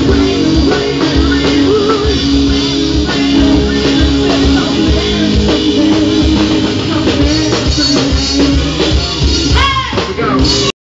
away.